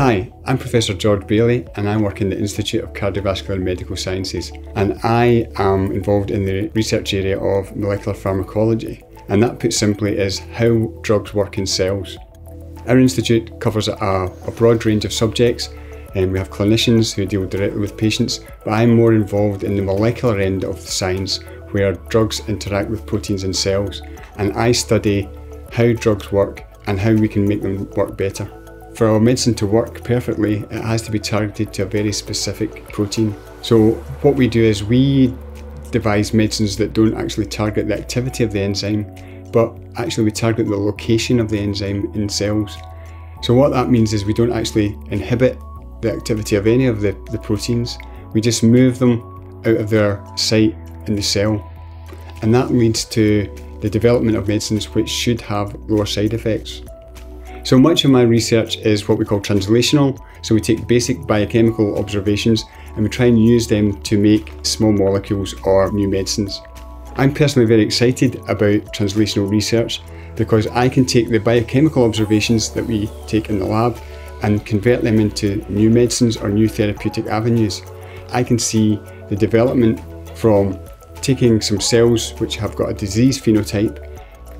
Hi, I'm Professor George Baillie and I work in the Institute of Cardiovascular and Medical Sciences and I am involved in the research area of molecular pharmacology and that put simply is how drugs work in cells. Our institute covers a, a broad range of subjects and we have clinicians who deal directly with patients but I'm more involved in the molecular end of the science where drugs interact with proteins in cells and I study how drugs work and how we can make them work better. For our medicine to work perfectly, it has to be targeted to a very specific protein. So what we do is we devise medicines that don't actually target the activity of the enzyme, but actually we target the location of the enzyme in cells. So what that means is we don't actually inhibit the activity of any of the, the proteins, we just move them out of their site in the cell. And that leads to the development of medicines which should have lower side effects. So much of my research is what we call translational. So we take basic biochemical observations and we try and use them to make small molecules or new medicines. I'm personally very excited about translational research because I can take the biochemical observations that we take in the lab and convert them into new medicines or new therapeutic avenues. I can see the development from taking some cells which have got a disease phenotype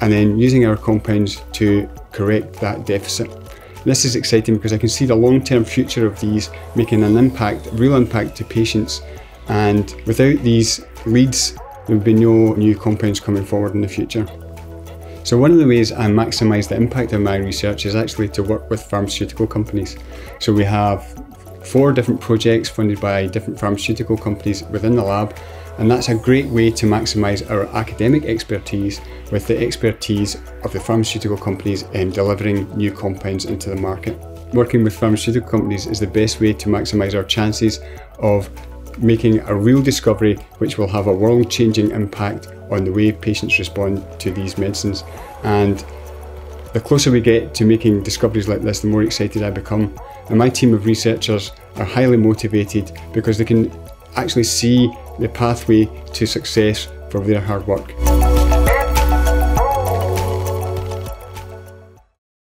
and then using our compounds to correct that deficit. This is exciting because I can see the long-term future of these making an impact, real impact to patients and without these leads there would be no new compounds coming forward in the future. So one of the ways I maximise the impact of my research is actually to work with pharmaceutical companies. So we have four different projects funded by different pharmaceutical companies within the lab and that's a great way to maximise our academic expertise with the expertise of the pharmaceutical companies in delivering new compounds into the market. Working with pharmaceutical companies is the best way to maximise our chances of making a real discovery which will have a world-changing impact on the way patients respond to these medicines. And the closer we get to making discoveries like this, the more excited I become. And my team of researchers are highly motivated because they can actually see the pathway to success for their hard work.